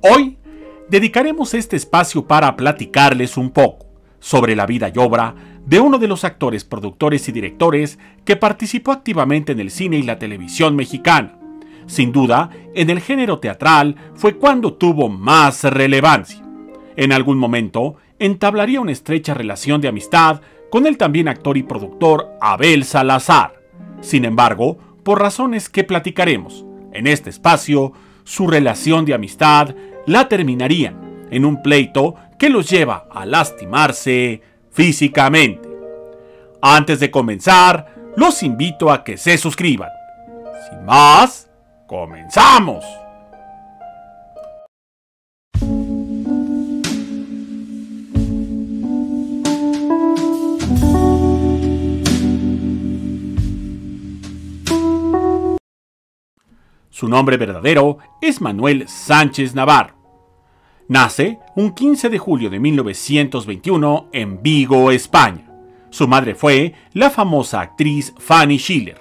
Hoy dedicaremos este espacio para platicarles un poco sobre la vida y obra de uno de los actores, productores y directores que participó activamente en el cine y la televisión mexicana. Sin duda, en el género teatral fue cuando tuvo más relevancia. En algún momento, entablaría una estrecha relación de amistad con el también actor y productor Abel Salazar. Sin embargo, por razones que platicaremos en este espacio, su relación de amistad la terminarían en un pleito que los lleva a lastimarse físicamente. Antes de comenzar, los invito a que se suscriban. Sin más, comenzamos. Su nombre verdadero es Manuel Sánchez Navarro. Nace un 15 de julio de 1921 en Vigo, España. Su madre fue la famosa actriz Fanny Schiller.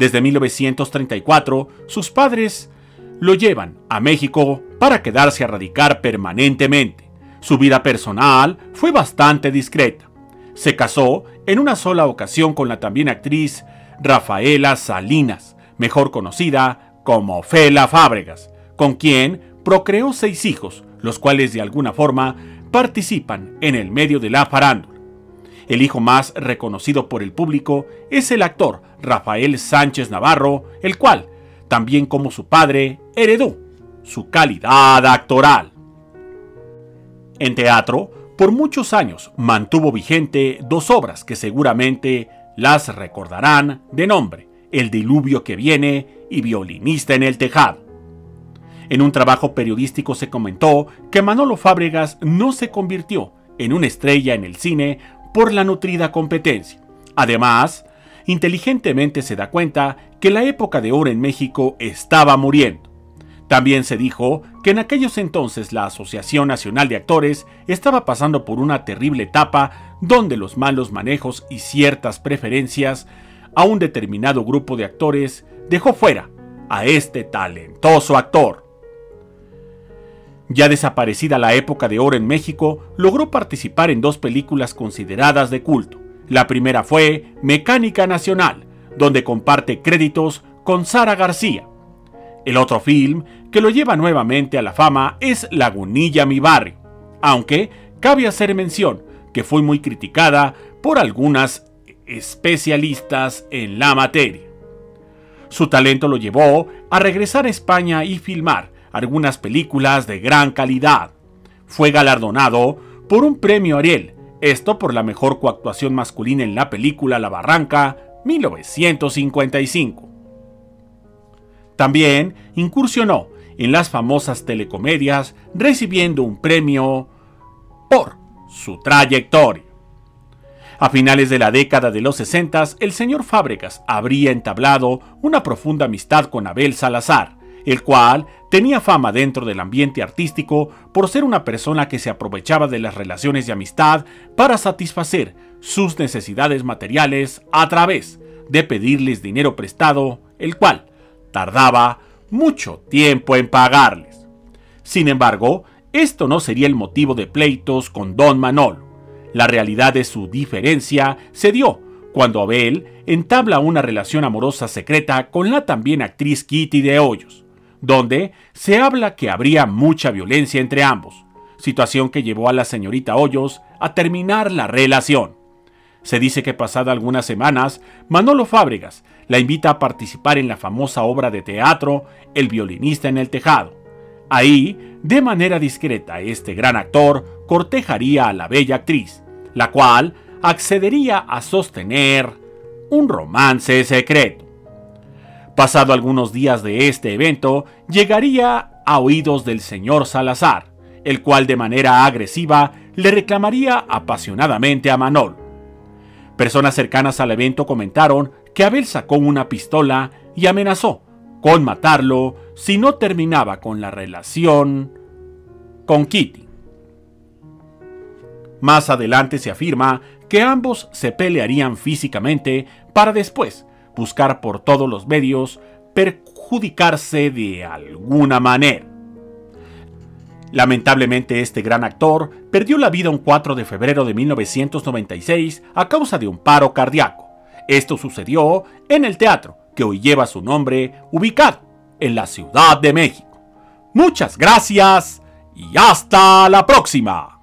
Desde 1934, sus padres lo llevan a México para quedarse a radicar permanentemente. Su vida personal fue bastante discreta. Se casó en una sola ocasión con la también actriz Rafaela Salinas, mejor conocida como Fela Fábregas, con quien procreó seis hijos, los cuales de alguna forma participan en el medio de la farándula. El hijo más reconocido por el público es el actor Rafael Sánchez Navarro, el cual, también como su padre, heredó su calidad actoral. En teatro, por muchos años mantuvo vigente dos obras que seguramente las recordarán de nombre, El diluvio que viene y violinista en el tejado. En un trabajo periodístico se comentó que Manolo Fábregas no se convirtió en una estrella en el cine por la nutrida competencia. Además, inteligentemente se da cuenta que la época de oro en México estaba muriendo. También se dijo que en aquellos entonces la Asociación Nacional de Actores estaba pasando por una terrible etapa donde los malos manejos y ciertas preferencias a un determinado grupo de actores dejó fuera a este talentoso actor. Ya desaparecida la época de oro en México, logró participar en dos películas consideradas de culto. La primera fue Mecánica Nacional, donde comparte créditos con Sara García. El otro film que lo lleva nuevamente a la fama es Lagunilla Mi Barrio, aunque cabe hacer mención que fue muy criticada por algunas especialistas en la materia. Su talento lo llevó a regresar a España y filmar algunas películas de gran calidad. Fue galardonado por un premio Ariel, esto por la mejor coactuación masculina en la película La Barranca 1955. También incursionó en las famosas telecomedias recibiendo un premio por su trayectoria. A finales de la década de los 60, el señor Fábregas habría entablado una profunda amistad con Abel Salazar, el cual tenía fama dentro del ambiente artístico por ser una persona que se aprovechaba de las relaciones de amistad para satisfacer sus necesidades materiales a través de pedirles dinero prestado, el cual tardaba mucho tiempo en pagarles. Sin embargo, esto no sería el motivo de pleitos con don Manolo. La realidad de su diferencia se dio cuando Abel entabla una relación amorosa secreta con la también actriz Kitty de Hoyos, donde se habla que habría mucha violencia entre ambos, situación que llevó a la señorita Hoyos a terminar la relación. Se dice que pasada algunas semanas, Manolo Fábregas la invita a participar en la famosa obra de teatro El violinista en el tejado. Ahí, de manera discreta, este gran actor cortejaría a la bella actriz, la cual accedería a sostener un romance secreto. Pasado algunos días de este evento, llegaría a oídos del señor Salazar, el cual de manera agresiva le reclamaría apasionadamente a Manol. Personas cercanas al evento comentaron que Abel sacó una pistola y amenazó con matarlo si no terminaba con la relación con Kitty. Más adelante se afirma que ambos se pelearían físicamente para después buscar por todos los medios perjudicarse de alguna manera. Lamentablemente este gran actor perdió la vida un 4 de febrero de 1996 a causa de un paro cardíaco. Esto sucedió en el teatro que hoy lleva su nombre ubicado en la Ciudad de México. Muchas gracias y hasta la próxima.